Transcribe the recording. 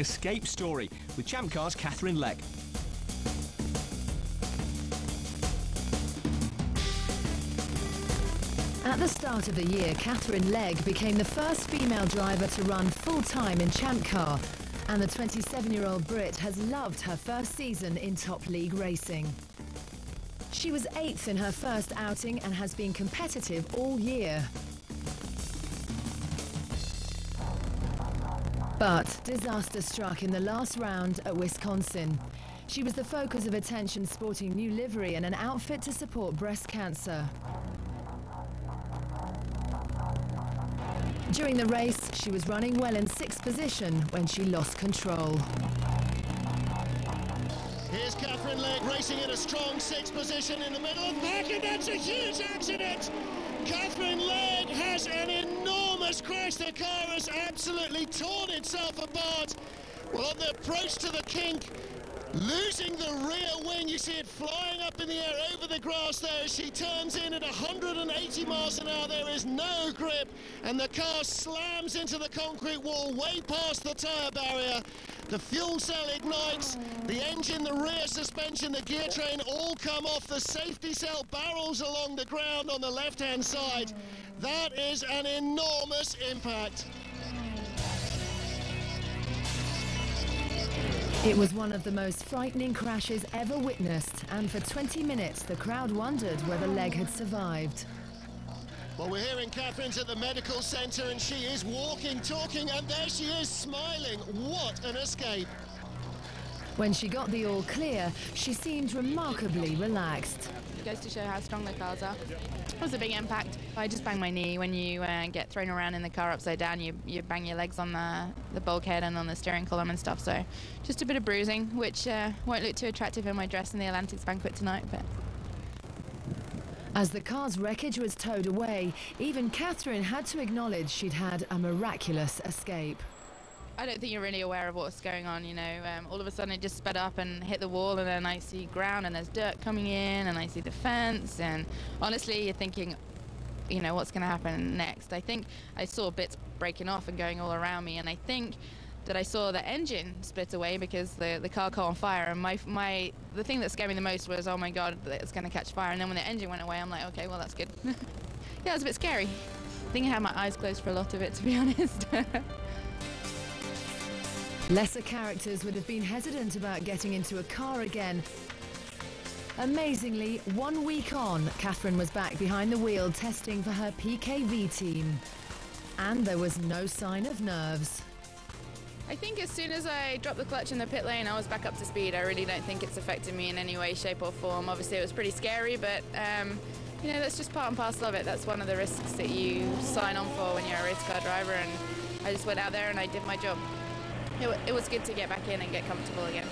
escape story with Champ Car's Katherine Legge. At the start of the year, Katherine Legge became the first female driver to run full-time in Champ Car. And the 27-year-old Brit has loved her first season in top league racing. She was eighth in her first outing and has been competitive all year. But disaster struck in the last round at Wisconsin. She was the focus of attention sporting new livery and an outfit to support breast cancer. During the race, she was running well in sixth position when she lost control. Here's Katherine Legge racing in a strong sixth position in the middle of the and that's a huge accident. Katherine Legge has an enormous crash. The car has absolutely torn itself apart. Well, on the approach to the kink, losing the rear wing. You see it flying up in the air over the grass there as she turns in at 180 miles an hour. There is no grip, and the car slams into the concrete wall way past the tyre barrier. The fuel cell ignites, the engine, the rear suspension, the gear train all come off. The safety cell barrels along the ground on the left-hand side. That is an enormous impact. It was one of the most frightening crashes ever witnessed, and for 20 minutes the crowd wondered whether Legge had survived. Well, we're here in Katherine's at the medical centre and she is walking, talking, and there she is smiling. What an escape. When she got the all clear, she seemed remarkably relaxed. It goes to show how strong the cars are. It was a big impact. I just banged my knee. When you uh, get thrown around in the car upside down, you, you bang your legs on the, the bulkhead and on the steering column and stuff. So just a bit of bruising, which uh, won't look too attractive in my dress in the Atlantics banquet tonight. But As the car's wreckage was towed away, even Katherine had to acknowledge she'd had a miraculous escape. I don't think you're really aware of what's going on. You know, um, all of a sudden it just sped up and hit the wall, and then I see ground, and there's dirt coming in, and I see the fence, and honestly, you're thinking, you know, what's going to happen next? I think I saw bits breaking off and going all around me, and I think that I saw the engine split away because the, the car caught on fire. And my my the thing that scared me the most was, oh my god, it's going to catch fire. And then when the engine went away, I'm like, okay, well that's good. yeah, it was a bit scary. I think I had my eyes closed for a lot of it, to be honest. Lesser characters would have been hesitant about getting into a car again. Amazingly, one week on, Katherine was back behind the wheel testing for her PKV team. And there was no sign of nerves. I think as soon as I dropped the clutch in the pit lane, I was back up to speed. I really don't think it's affected me in any way, shape, or form. Obviously, it was pretty scary, but um, you know that's just part and parcel of it. That's one of the risks that you sign on for when you're a race car driver. And I just went out there and I did my job. It, it was good to get back in and get comfortable again.